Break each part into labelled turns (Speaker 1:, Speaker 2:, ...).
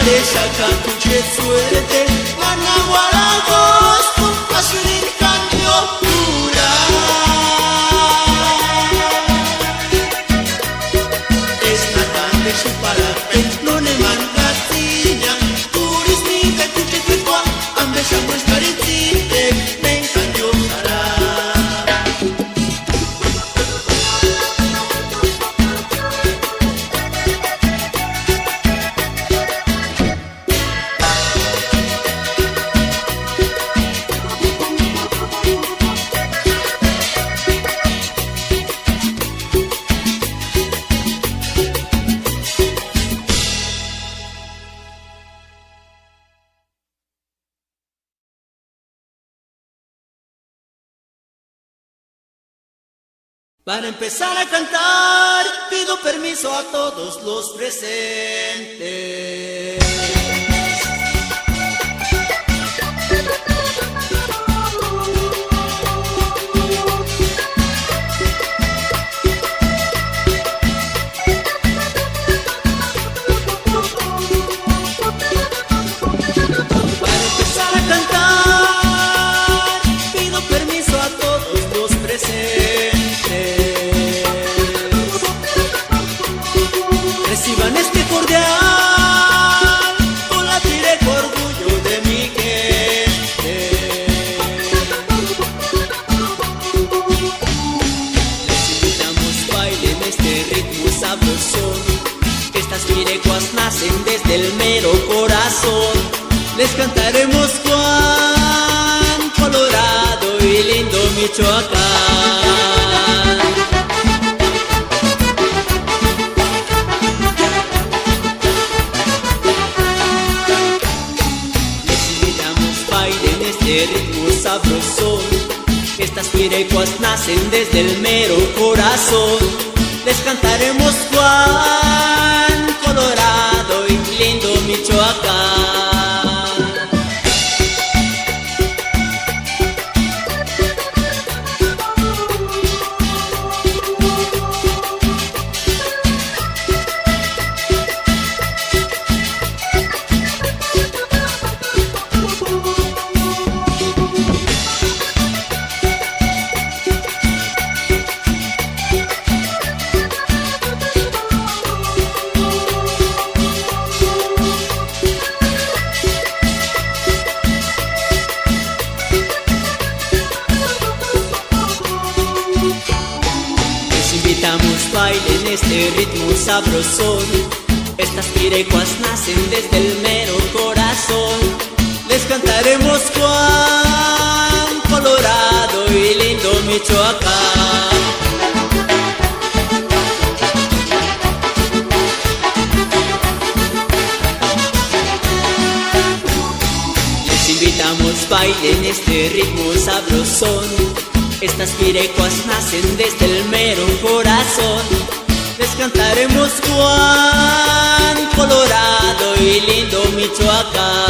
Speaker 1: Pareja, canto, che, suerte, Guanaguarago. Para empezar a cantar, pido permiso a todos los presentes. nacen desde el mero corazón. Les cantaremos Juan Colorado y lindo Michoacán. Les invitamos en este ritmo sabroso. Estas pirecuas nacen desde el mero corazón. Les cantaremos Juan michoacán. Estas quirecuas nacen desde el mero corazón. Les cantaremos Juan, Colorado y lindo Michoacán.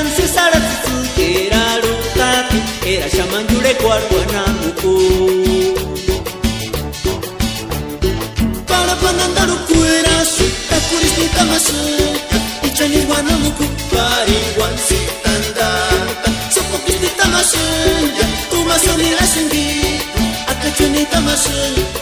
Speaker 1: dance zara tsutsukira rukati era shaman yure kwarwana muku para pananda rukuera sutta kurisni tamasuka ichani wana muku pari wansi tanda sopo kurisni tamasuka tumasoni la shingi akachuni tamasuka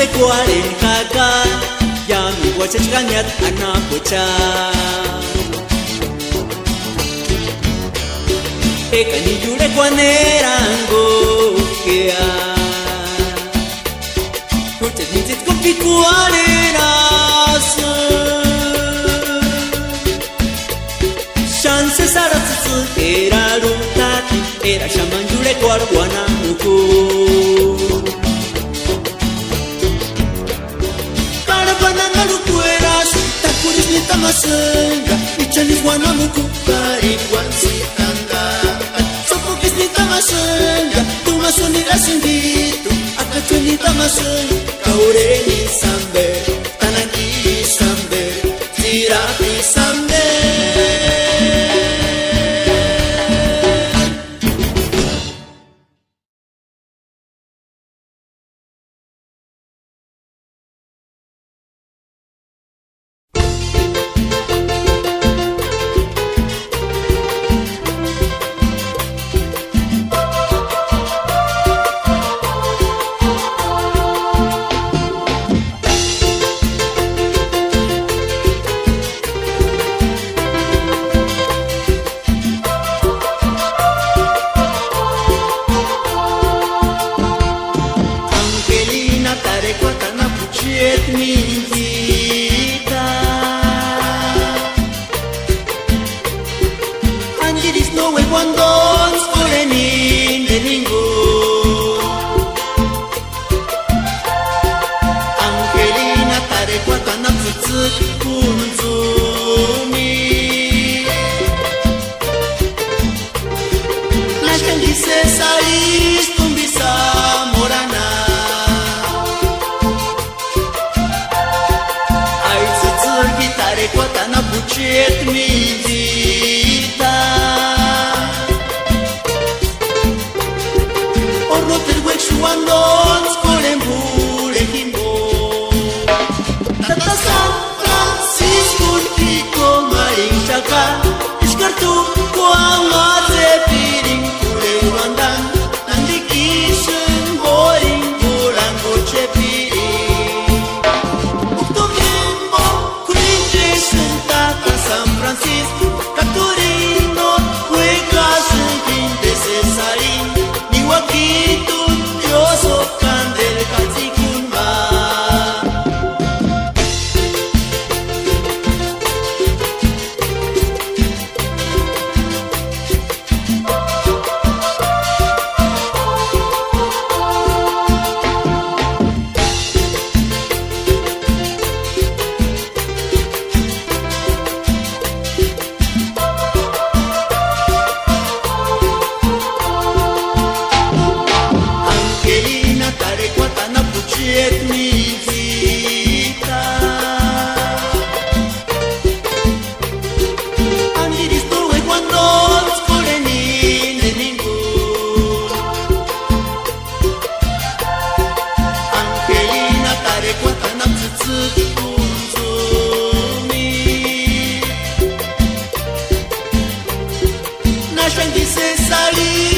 Speaker 1: pecuare în caca Ya mi voce chganiat ana pocha E cani yure cuanerango Kea Curte mintit con picuare nasu Chance saratsutsu era runtati e Era shaman yure cuar guanamucu Nikileta mashanga Nichalizwa na mukubali wanzianda Sopokisnita mashanga Tumashonira shinditu Akachonita mashanga Kaureni sambe. 不能走 salir.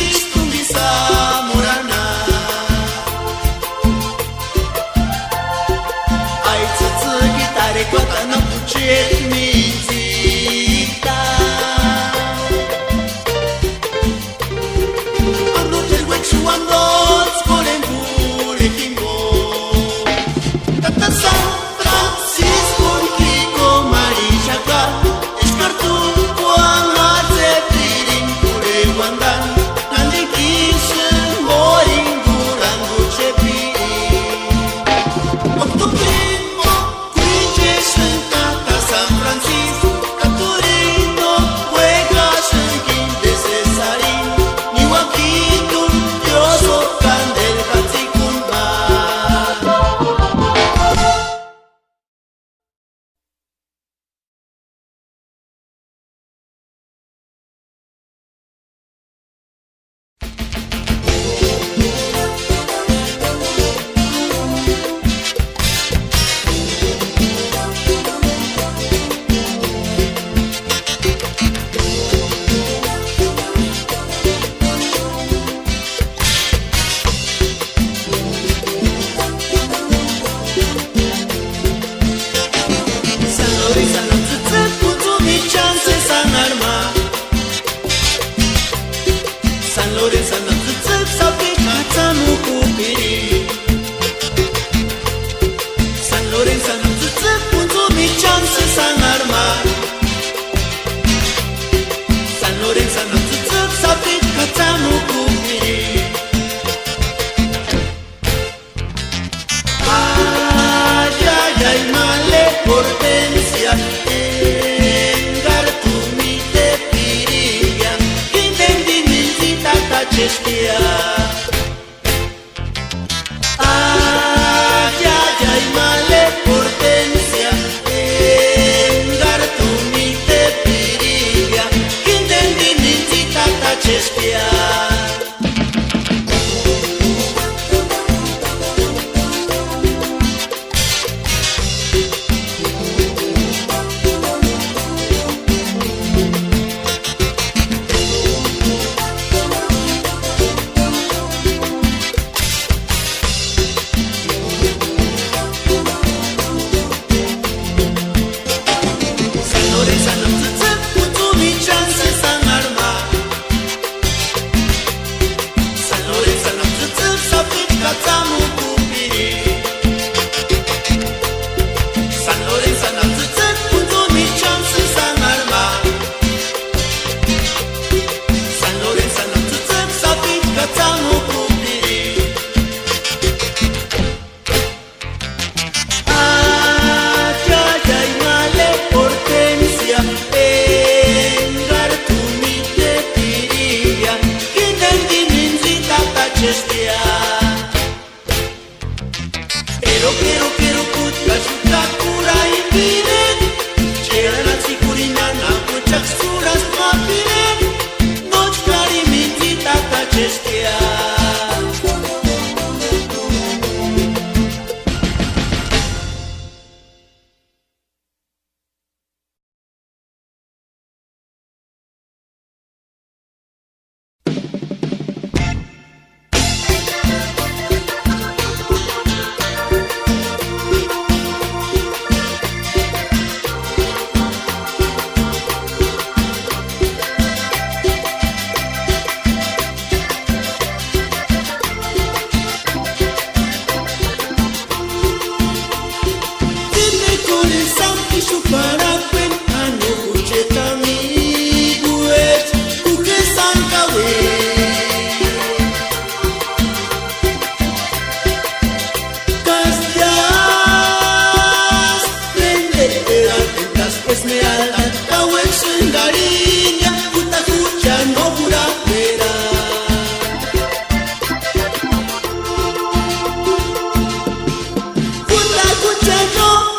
Speaker 1: 我觉得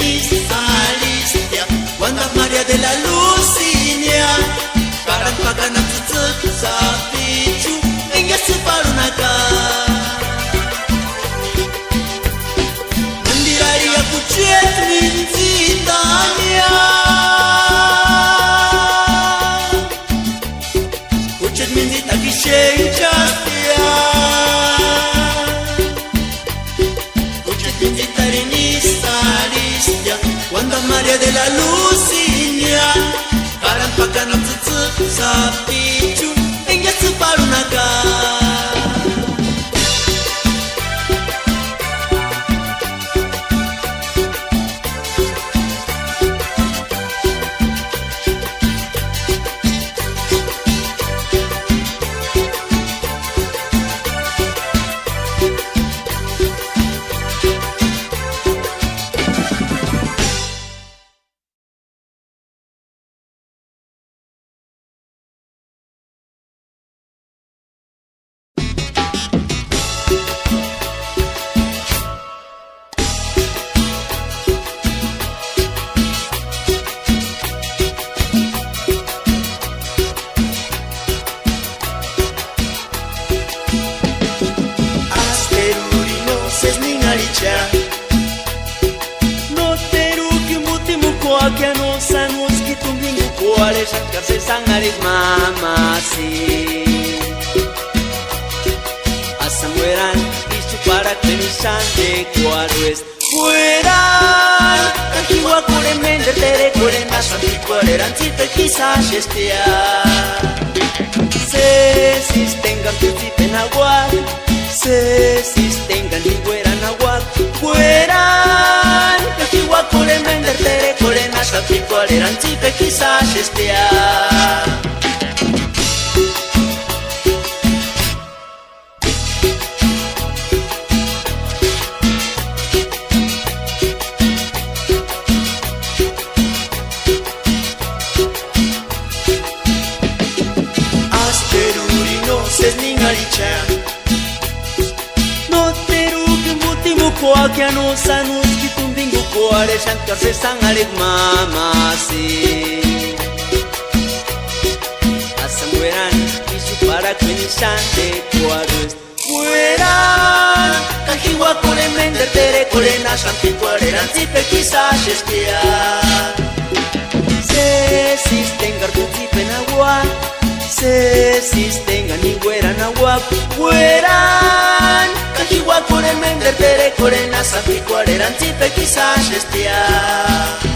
Speaker 1: leaves. sapi chun engyat parunaka nahuatl, se sistengan y hueran nahuatl, hueran, tejihuacole, mendertere, colen, asapticual, eran chipe, quizás estea. Gipuzkoakian ozan uzkitun dinguko are Xantiar zezan arek mamazi Azan gueran, izu parak benizan deko aduz Gueran, kajiguak ore mender terekoren Asantiko areran zipek izaz eskiak Zezisten gartu zipen aguak Zezisten ganin gueran aguak Gueran, Akorren menderdere korena zapikoaren antzipek izan zestia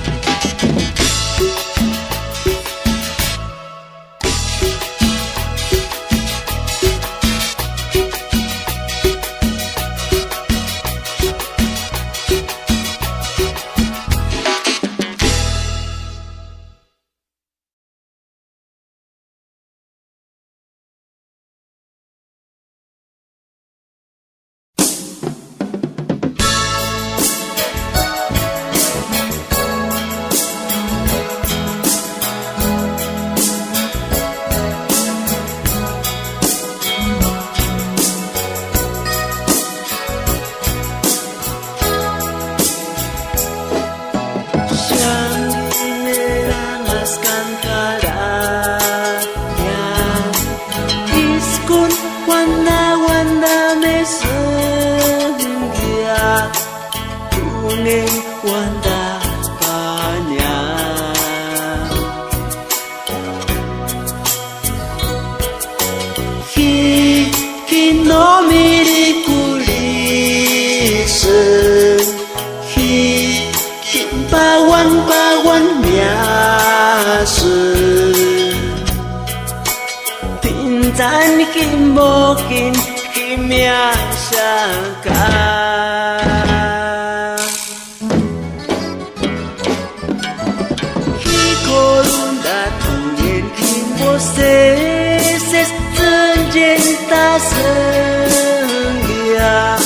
Speaker 1: cinta sengia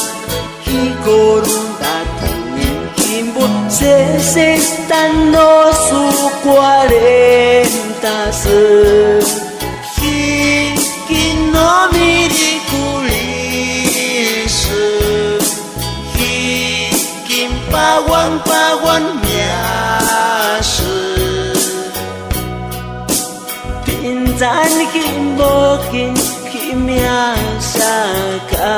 Speaker 1: Higorun datang kimbo Se sentando su quarentas khi khi nó mi đi cu li cuarenta sengia Kino miri kulisi Hikim pawan pawan miasi kim kimbo kim yang saka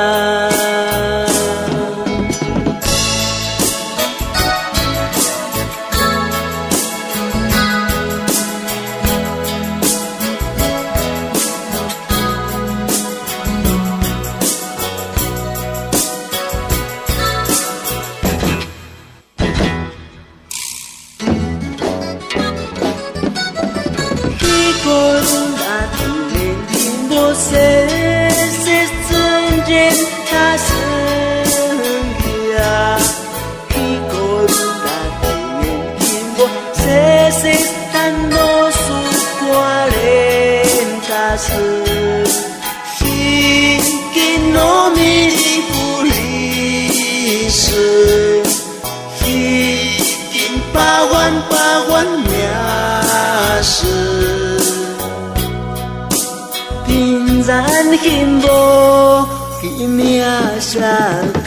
Speaker 1: love.